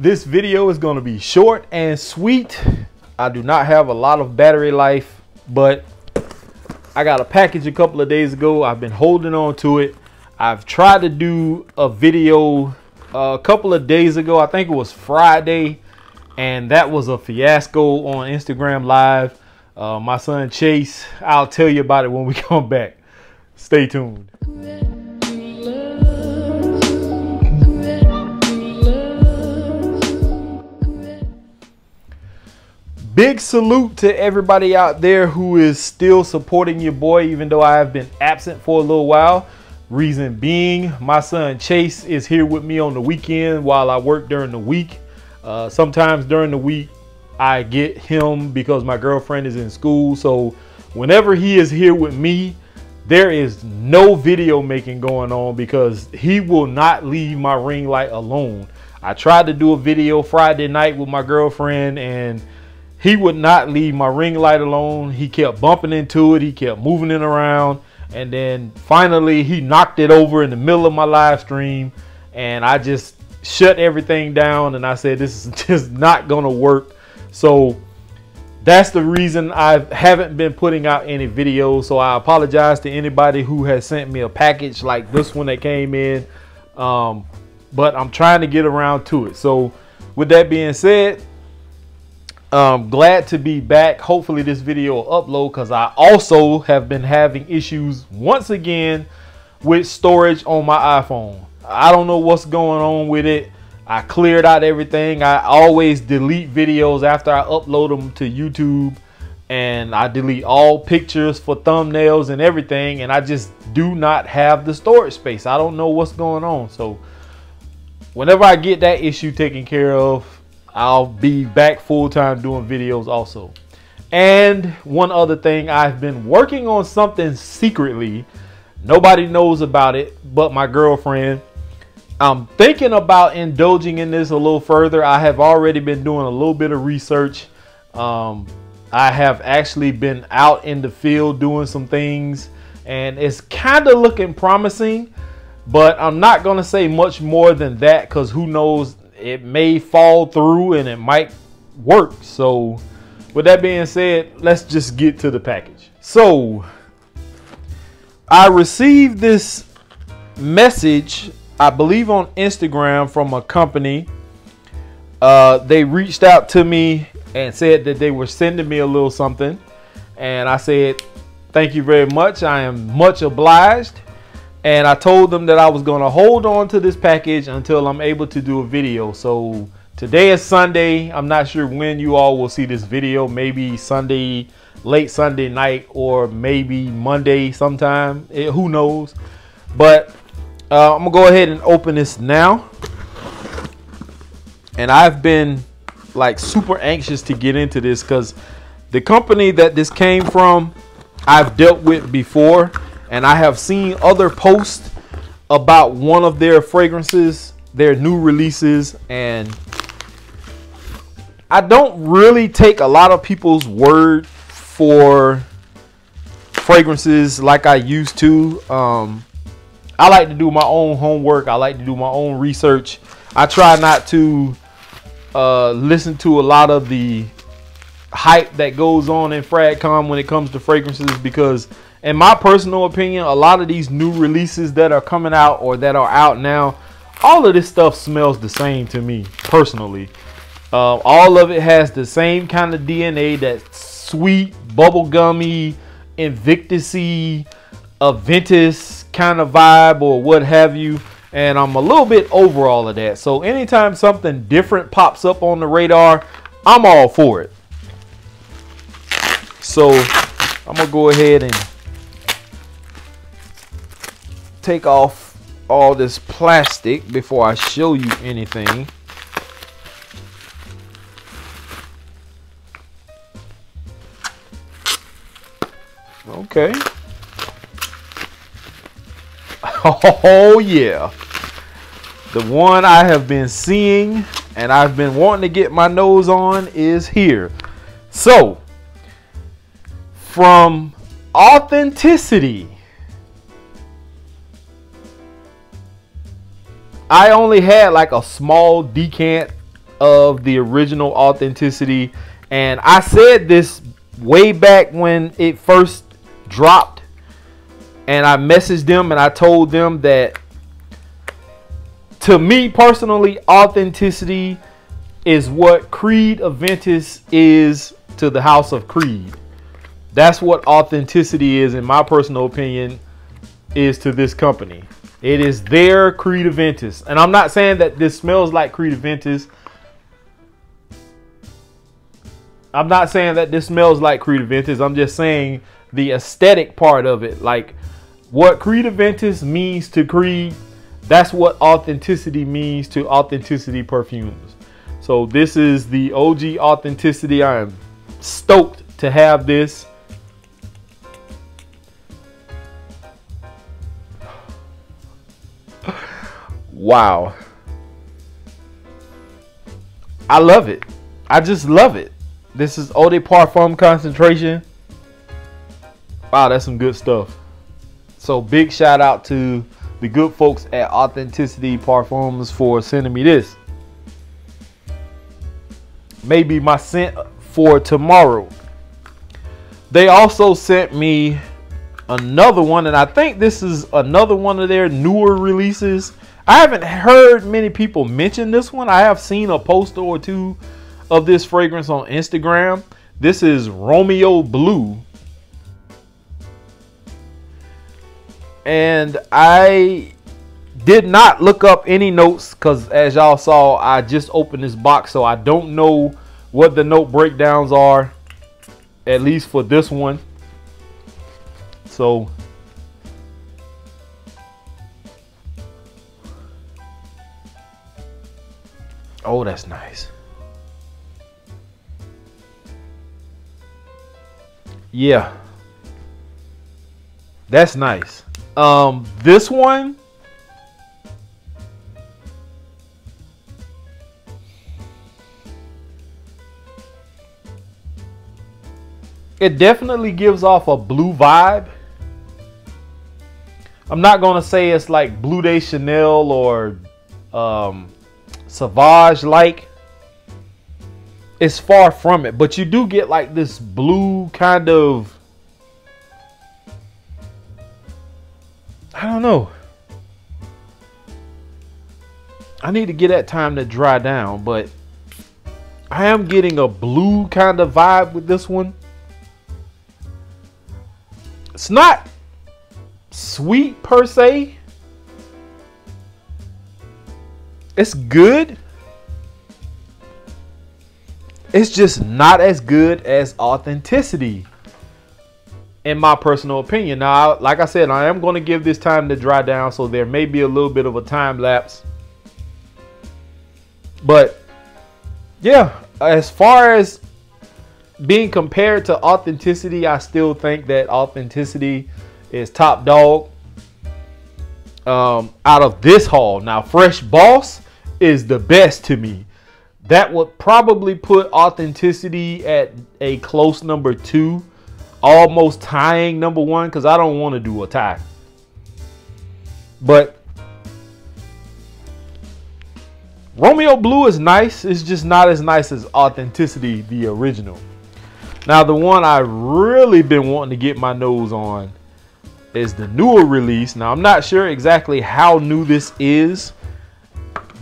This video is going to be short and sweet. I do not have a lot of battery life, but I got a package a couple of days ago. I've been holding on to it. I've tried to do a video a couple of days ago. I think it was Friday, and that was a fiasco on Instagram Live. Uh, my son Chase, I'll tell you about it when we come back. Stay tuned. Big salute to everybody out there who is still supporting your boy, even though I have been absent for a little while. Reason being, my son Chase is here with me on the weekend while I work during the week. Uh, sometimes during the week, I get him because my girlfriend is in school. So whenever he is here with me, there is no video making going on because he will not leave my ring light alone. I tried to do a video Friday night with my girlfriend and he would not leave my ring light alone. He kept bumping into it. He kept moving it around. And then finally he knocked it over in the middle of my live stream. And I just shut everything down and I said, this is just not going to work. So that's the reason I haven't been putting out any videos. So I apologize to anybody who has sent me a package like this one that came in. Um, but I'm trying to get around to it. So with that being said, um, glad to be back. Hopefully this video will upload because I also have been having issues once again with storage on my iPhone. I don't know what's going on with it. I cleared out everything. I always delete videos after I upload them to YouTube and I delete all pictures for thumbnails and everything and I just do not have the storage space. I don't know what's going on. So whenever I get that issue taken care of, I'll be back full time doing videos also. And one other thing, I've been working on something secretly. Nobody knows about it but my girlfriend. I'm thinking about indulging in this a little further. I have already been doing a little bit of research. Um, I have actually been out in the field doing some things and it's kind of looking promising, but I'm not going to say much more than that because who knows it may fall through and it might work. So with that being said, let's just get to the package. So I received this message, I believe on Instagram from a company. Uh, they reached out to me and said that they were sending me a little something. And I said, thank you very much. I am much obliged and I told them that I was going to hold on to this package until I'm able to do a video. So today is Sunday. I'm not sure when you all will see this video. Maybe Sunday, late Sunday night, or maybe Monday sometime. It, who knows? But uh, I'm going to go ahead and open this now. And I've been like super anxious to get into this because the company that this came from, I've dealt with before and I have seen other posts about one of their fragrances, their new releases, and I don't really take a lot of people's word for fragrances like I used to. Um, I like to do my own homework. I like to do my own research. I try not to uh, listen to a lot of the hype that goes on in Fragcom when it comes to fragrances because in my personal opinion, a lot of these new releases that are coming out or that are out now, all of this stuff smells the same to me personally. Uh, all of it has the same kind of DNA, that sweet, bubblegummy, Invictusy, Aventus kind of vibe or what have you. And I'm a little bit over all of that. So anytime something different pops up on the radar, I'm all for it. So I'm gonna go ahead and take off all this plastic before I show you anything. Okay. Oh yeah. The one I have been seeing and I've been wanting to get my nose on is here. So, from authenticity I only had like a small decant of the original authenticity. And I said this way back when it first dropped. And I messaged them and I told them that to me personally, authenticity is what Creed Aventus is to the House of Creed. That's what authenticity is, in my personal opinion, is to this company. It is their Creed Aventus. And I'm not saying that this smells like Creed Aventus. I'm not saying that this smells like Creed Aventus. I'm just saying the aesthetic part of it. Like what Creed Aventus means to Creed, that's what authenticity means to authenticity perfumes. So this is the OG authenticity. I am stoked to have this. Wow. I love it. I just love it. This is Eau de Parfum concentration. Wow, that's some good stuff. So big shout out to the good folks at Authenticity Parfums for sending me this. Maybe my scent for tomorrow. They also sent me another one, and I think this is another one of their newer releases. I haven't heard many people mention this one. I have seen a poster or two of this fragrance on Instagram. This is Romeo Blue. And I did not look up any notes because as y'all saw, I just opened this box. So I don't know what the note breakdowns are, at least for this one. So Oh, that's nice. Yeah. That's nice. Um, this one. It definitely gives off a blue vibe. I'm not going to say it's like Bleu de Chanel or um, Sauvage like. It's far from it, but you do get like this blue kind of. I don't know. I need to get that time to dry down, but I am getting a blue kind of vibe with this one. It's not sweet per se. It's good. It's just not as good as authenticity, in my personal opinion. Now, like I said, I am going to give this time to dry down, so there may be a little bit of a time lapse. But yeah, as far as being compared to authenticity, I still think that authenticity is top dog um, out of this haul. Now, Fresh Boss is the best to me. That would probably put authenticity at a close number two, almost tying number one, because I don't want to do a tie. But Romeo Blue is nice. It's just not as nice as Authenticity, the original. Now, the one I've really been wanting to get my nose on is the newer release. Now, I'm not sure exactly how new this is,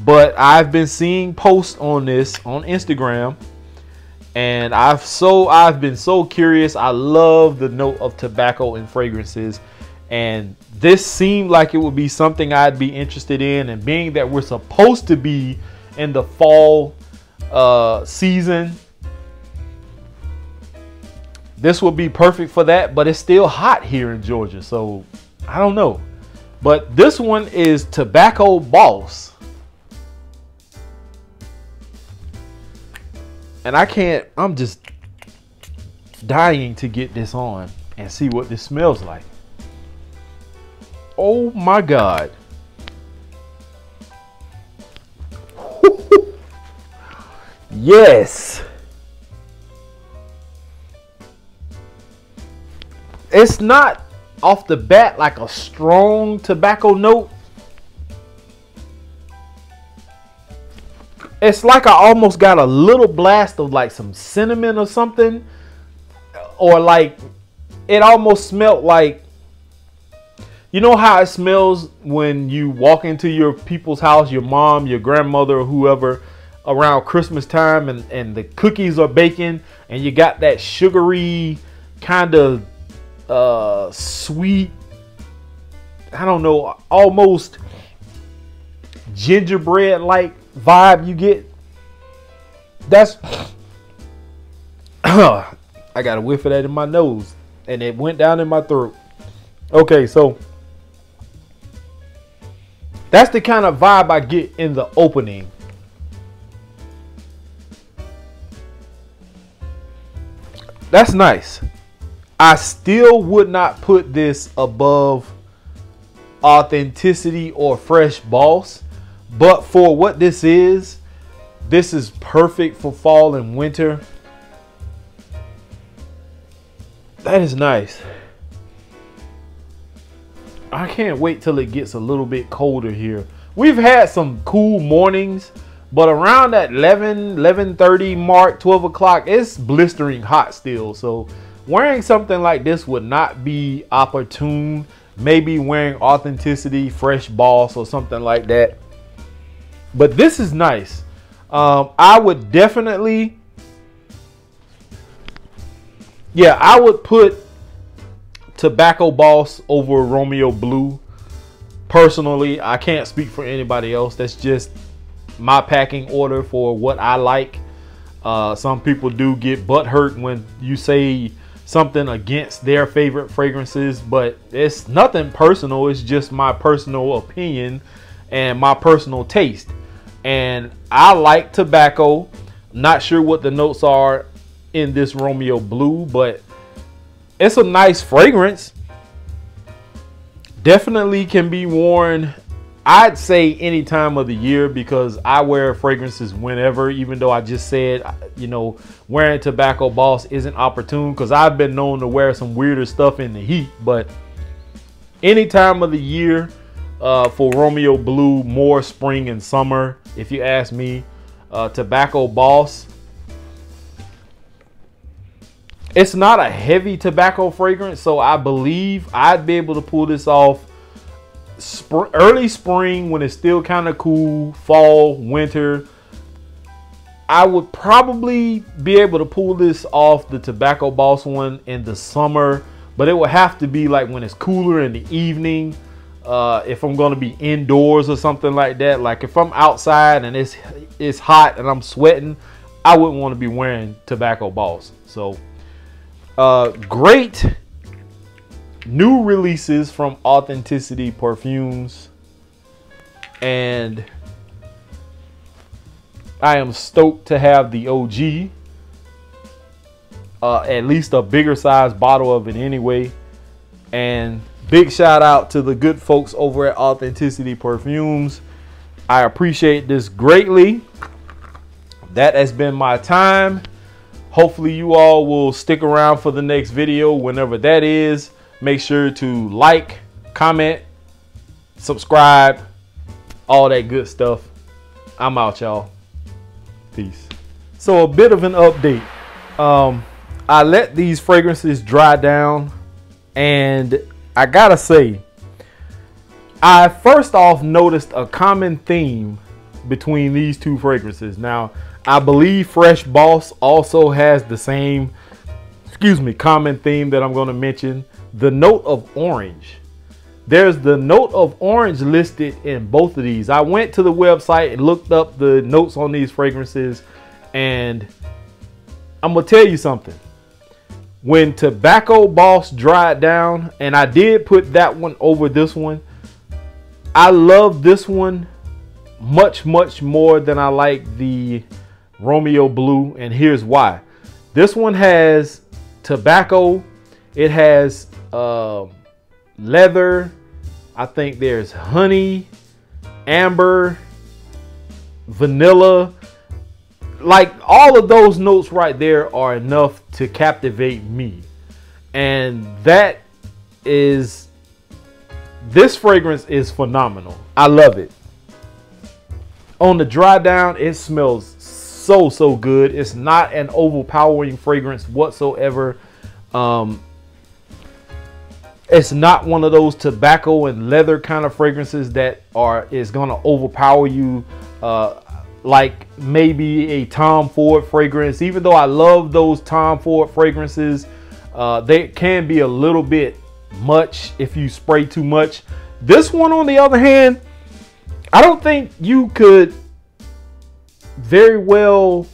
but I've been seeing posts on this on Instagram, and I've so I've been so curious. I love the note of tobacco and fragrances, and this seemed like it would be something I'd be interested in. And being that we're supposed to be in the fall uh, season, this would be perfect for that. But it's still hot here in Georgia, so I don't know. But this one is Tobacco Boss. And I can't, I'm just dying to get this on and see what this smells like. Oh my God. yes. It's not off the bat like a strong tobacco note. It's like I almost got a little blast of like some cinnamon or something, or like it almost smelled like you know how it smells when you walk into your people's house, your mom, your grandmother, or whoever, around Christmas time, and and the cookies are baking, and you got that sugary kind of uh, sweet. I don't know, almost gingerbread like vibe you get. That's I got a whiff of that in my nose and it went down in my throat. Okay, so that's the kind of vibe I get in the opening. That's nice. I still would not put this above authenticity or fresh boss but for what this is, this is perfect for fall and winter. That is nice. I can't wait till it gets a little bit colder here. We've had some cool mornings, but around that 11, 11.30 mark, 12 o'clock, it's blistering hot still. So wearing something like this would not be opportune. Maybe wearing authenticity, fresh boss or something like that. But this is nice. Um, I would definitely, yeah, I would put Tobacco Boss over Romeo Blue. Personally, I can't speak for anybody else. That's just my packing order for what I like. Uh, some people do get butt hurt when you say something against their favorite fragrances, but it's nothing personal. It's just my personal opinion and my personal taste and I like tobacco. Not sure what the notes are in this Romeo Blue, but it's a nice fragrance. Definitely can be worn, I'd say any time of the year because I wear fragrances whenever, even though I just said, you know, wearing Tobacco Boss isn't opportune because I've been known to wear some weirder stuff in the heat, but any time of the year, uh, for Romeo Blue, more spring and summer, if you ask me. Uh, tobacco Boss. It's not a heavy tobacco fragrance, so I believe I'd be able to pull this off sp early spring when it's still kind of cool, fall, winter. I would probably be able to pull this off the Tobacco Boss one in the summer, but it would have to be like when it's cooler in the evening uh, if I'm to be indoors or something like that. Like if I'm outside and it's it's hot and I'm sweating, I wouldn't want to be wearing Tobacco Boss. So uh, great new releases from Authenticity Perfumes. And I am stoked to have the OG. Uh, at least a bigger size bottle of it anyway. And Big shout out to the good folks over at Authenticity Perfumes. I appreciate this greatly. That has been my time. Hopefully you all will stick around for the next video whenever that is. Make sure to like, comment, subscribe, all that good stuff. I'm out, y'all. Peace. So a bit of an update. Um, I let these fragrances dry down and I gotta say, I first off noticed a common theme between these two fragrances. Now, I believe Fresh Boss also has the same, excuse me, common theme that I'm going to mention. The note of orange. There's the note of orange listed in both of these. I went to the website and looked up the notes on these fragrances and I'm to tell you something when Tobacco Boss dried down, and I did put that one over this one, I love this one much, much more than I like the Romeo Blue, and here's why. This one has tobacco, it has uh, leather, I think there's honey, amber, vanilla, like all of those notes right there are enough to captivate me. And that is this fragrance is phenomenal. I love it. On the dry down, it smells so, so good. It's not an overpowering fragrance whatsoever. Um, it's not one of those tobacco and leather kind of fragrances that are is to overpower you uh, like maybe a Tom Ford fragrance. Even though I love those Tom Ford fragrances, uh, they can be a little bit much if you spray too much. This one, on the other hand, I don't think you could very well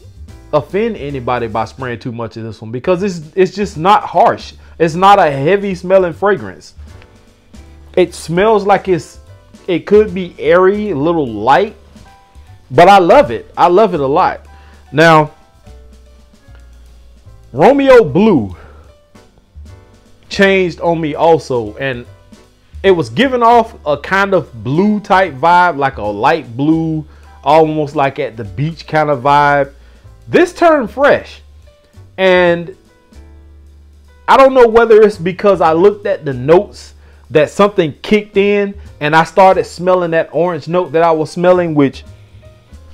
offend anybody by spraying too much of this one because it's it's just not harsh. It's not a heavy smelling fragrance. It smells like it's it could be airy, a little light, but I love it. I love it a lot. Now, Romeo Blue changed on me also, and it was giving off a kind of blue type vibe, like a light blue, almost like at the beach kind of vibe. This turned fresh, and I don't know whether it's because I looked at the notes that something kicked in and I started smelling that orange note that I was smelling, which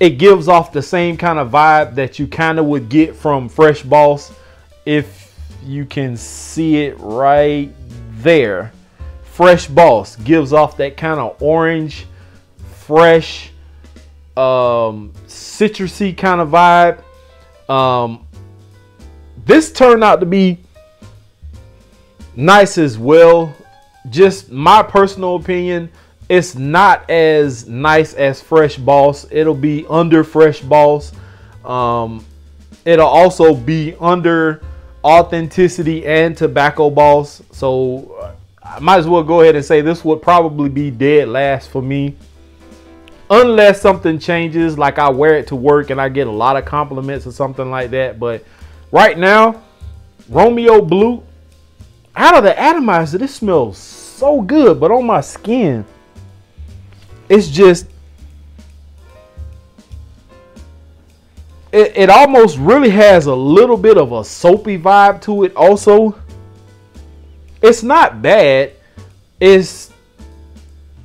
it gives off the same kind of vibe that you kind of would get from Fresh Boss. If you can see it right there. Fresh Boss gives off that kind of orange, fresh, um, citrusy kind of vibe. Um, this turned out to be nice as well. Just my personal opinion, it's not as nice as Fresh Boss. It'll be under Fresh Boss. Um, it'll also be under Authenticity and Tobacco Boss. So uh, I might as well go ahead and say this would probably be dead last for me. Unless something changes, like I wear it to work and I get a lot of compliments or something like that. But right now, Romeo Blue, out of the atomizer, this smells so good, but on my skin, it's just it, it almost really has a little bit of a soapy vibe to it also it's not bad it's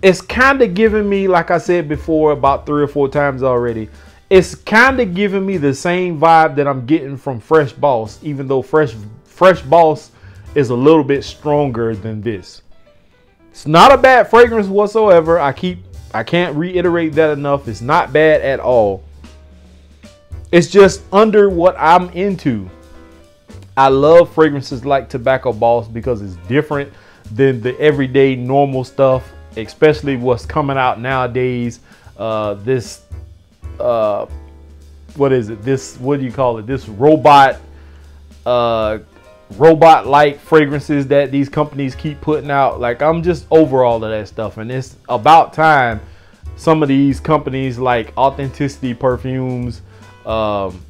it's kind of giving me like i said before about three or four times already it's kind of giving me the same vibe that i'm getting from fresh boss even though fresh fresh boss is a little bit stronger than this. It's not a bad fragrance whatsoever. I keep I can't reiterate that enough. It's not bad at all. It's just under what I'm into. I love fragrances like Tobacco Boss because it's different than the everyday normal stuff, especially what's coming out nowadays. Uh, this, uh, what is it? This, what do you call it? This robot uh, robot like fragrances that these companies keep putting out. Like I'm just over all of that stuff. And it's about time some of these companies like Authenticity Perfumes um,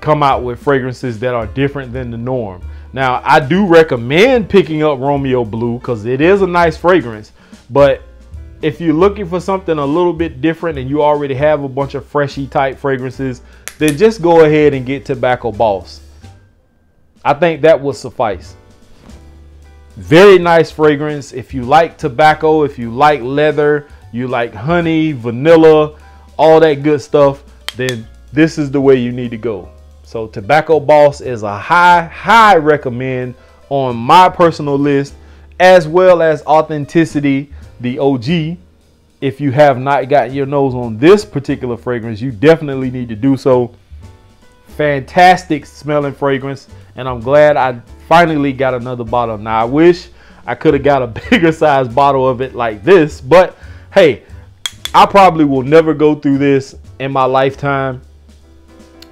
come out with fragrances that are different than the norm. Now, I do recommend picking up Romeo Blue because it is a nice fragrance. But if you're looking for something a little bit different and you already have a bunch of freshy type fragrances, then just go ahead and get Tobacco Boss. I think that will suffice. Very nice fragrance. If you like tobacco, if you like leather, you like honey, vanilla, all that good stuff, then this is the way you need to go. So Tobacco Boss is a high, high recommend on my personal list, as well as Authenticity, the OG. If you have not gotten your nose on this particular fragrance, you definitely need to do so. Fantastic smelling fragrance and I'm glad I finally got another bottle. Now I wish I could have got a bigger size bottle of it like this, but hey, I probably will never go through this in my lifetime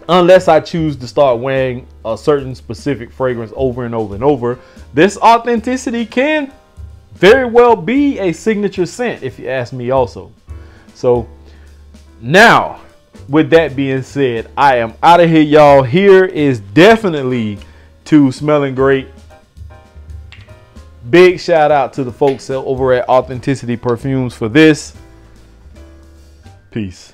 unless I choose to start wearing a certain specific fragrance over and over and over. This authenticity can very well be a signature scent if you ask me also. So now with that being said, I am out of here, y'all. Here is definitely to smelling great. Big shout out to the folks over at Authenticity Perfumes for this. Peace.